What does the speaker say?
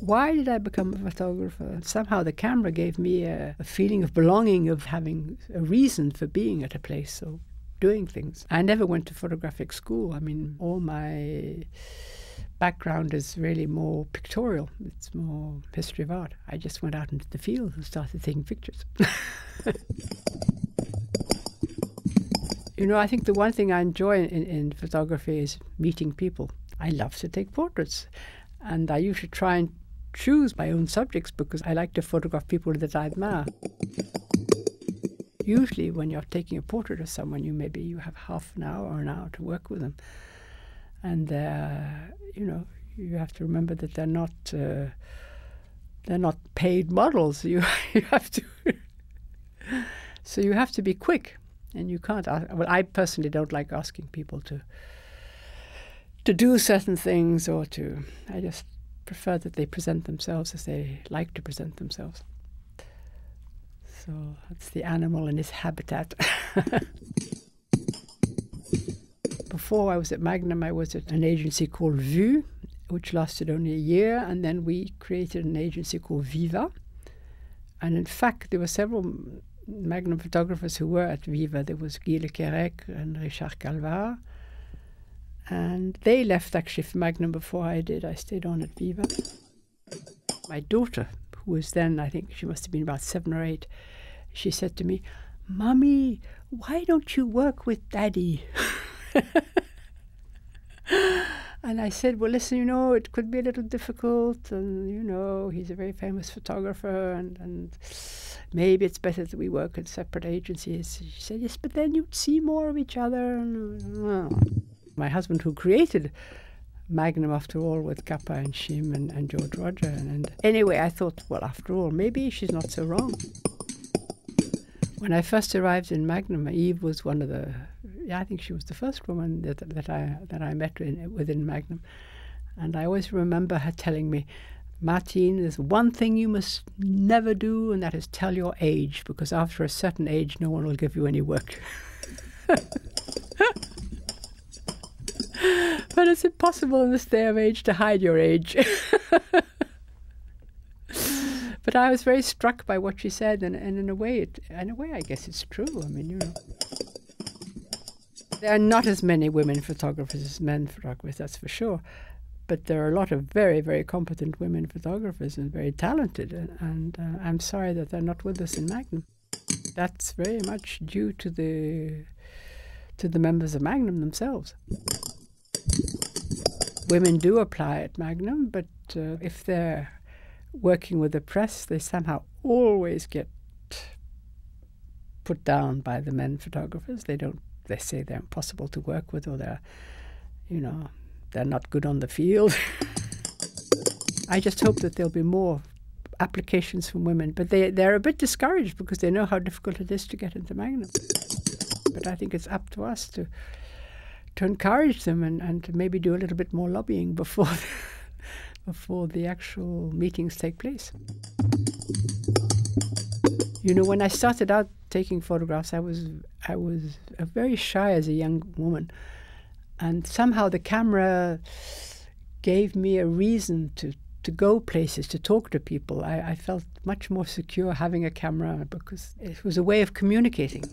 Why did I become a photographer? Somehow the camera gave me a, a feeling of belonging, of having a reason for being at a place. So doing things. I never went to photographic school. I mean, all my background is really more pictorial. It's more history of art. I just went out into the field and started taking pictures. you know, I think the one thing I enjoy in, in photography is meeting people. I love to take portraits, and I usually try and choose my own subjects because I like to photograph people that I admire. Usually, when you're taking a portrait of someone, you maybe you have half an hour or an hour to work with them, and uh, you know you have to remember that they're not uh, they're not paid models. You you have to so you have to be quick, and you can't. Ask, well, I personally don't like asking people to to do certain things or to. I just prefer that they present themselves as they like to present themselves. So that's the animal in its habitat. Before I was at Magnum, I was at an agency called Vu, which lasted only a year, and then we created an agency called Viva. And in fact, there were several Magnum photographers who were at Viva. There was Guy Le and Richard Kalvar. And they left actually for Magnum before I did. I stayed on at Viva. My daughter, who was then, I think she must have been about seven or eight, she said to me, Mummy, why don't you work with Daddy? and I said, Well, listen, you know, it could be a little difficult. And, you know, he's a very famous photographer. And, and maybe it's better that we work in separate agencies. She said, Yes, but then you'd see more of each other. And, well, my husband, who created Magnum, after all, with Capa and Chim and, and George Rodger. And, and anyway, I thought, well, after all, maybe she's not so wrong. When I first arrived in Magnum, Eve was one of the, yeah, I think she was the first woman that, that I that I met in, within Magnum, and I always remember her telling me, Martine, there's one thing you must never do, and that is tell your age, because after a certain age, no one will give you any work. but it's impossible in this day of age to hide your age. but I was very struck by what she said, and, and in a way, it, in a way, I guess it's true. I mean, you know, there are not as many women photographers as men photographers, that's for sure. But there are a lot of very, very competent women photographers and very talented, and, uh, I'm sorry that they're not with us in Magnum. That's very much due to the to the members of Magnum themselves women do apply at Magnum, but uh, if they're working with the press, they somehow always get put down by the men photographers. They don't. They say they're impossible to work with, or they're, you know, they're not good on the field. I just hope that there'll be more applications from women, but they they're a bit discouraged because they know how difficult it is to get into Magnum. But I think it's up to us to to encourage them and, and to maybe do a little bit more lobbying before the, before the actual meetings take place. You know, when I started out taking photographs, I was I was very shy as a young woman, and somehow the camera gave me a reason to to go places, to talk to people. I, I felt much more secure having a camera because it was a way of communicating.